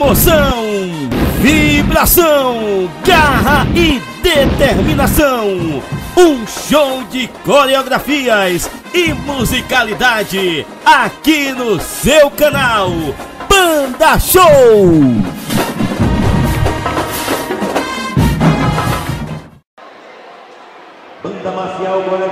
Emoção, vibração, garra e determinação. Um show de coreografias e musicalidade aqui no seu canal Banda Show. Banda Marcial Goleiro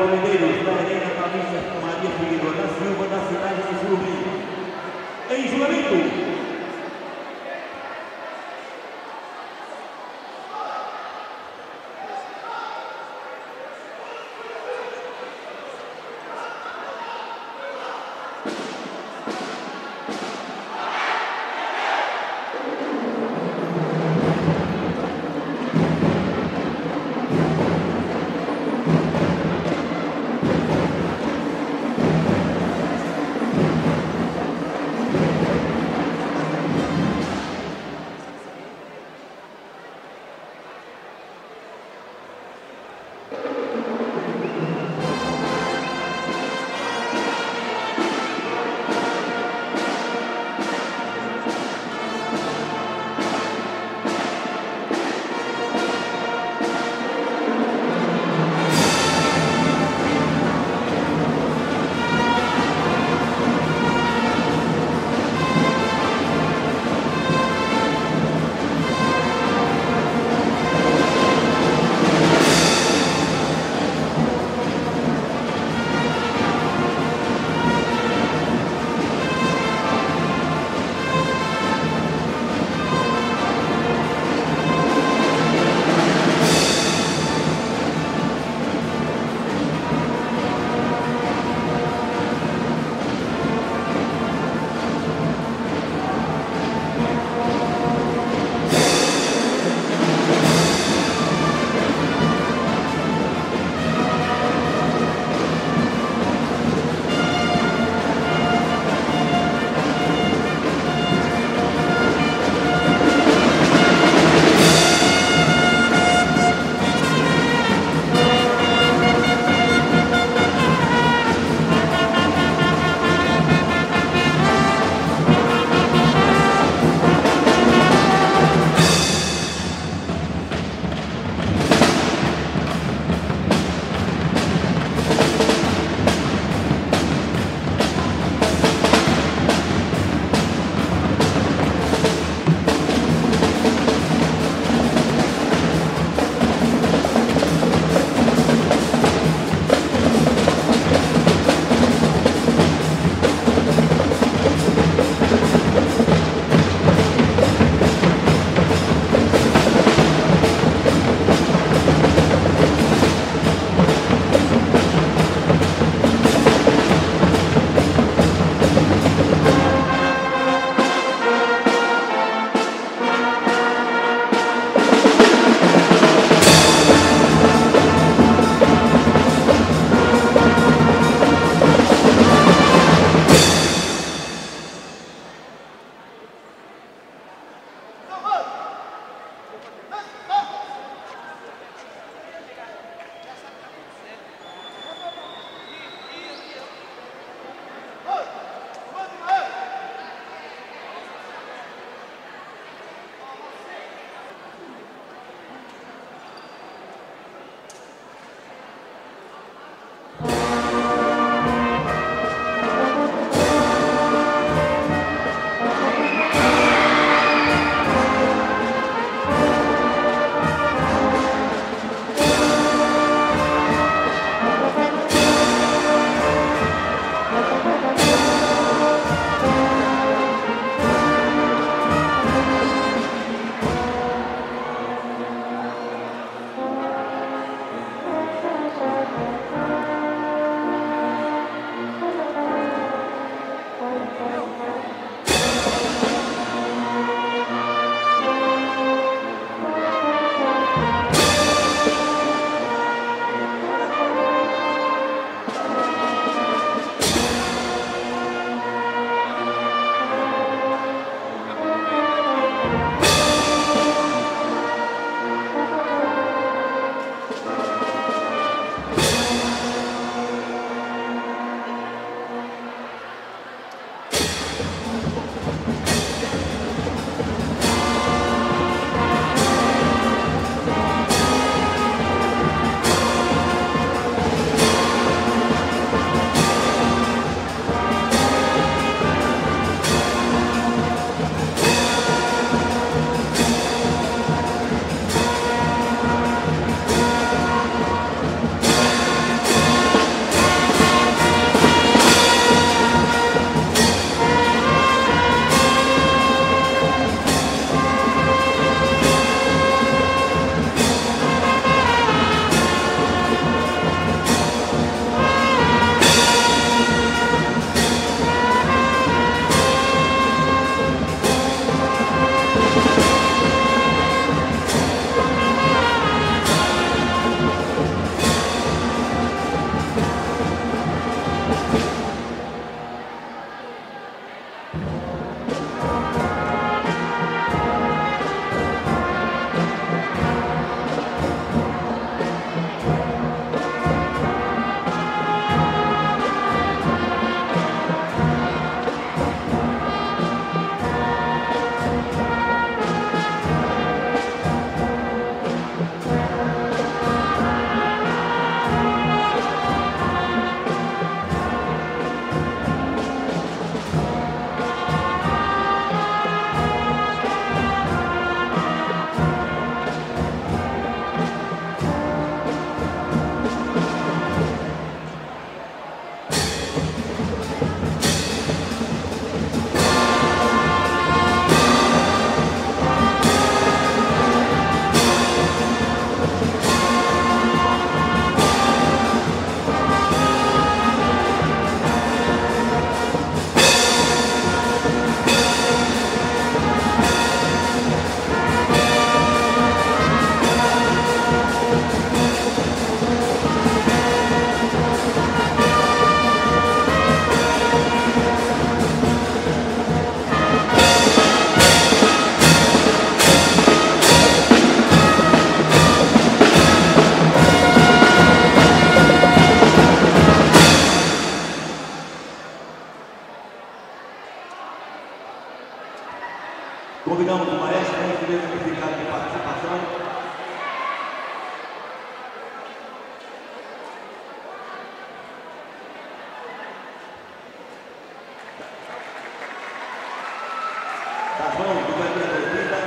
Tá da mão do Bandeira Vida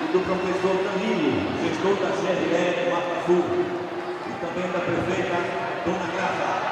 e do professor Danilo, gestor da CRE Mata Sul, e também da prefeita Dona Graça.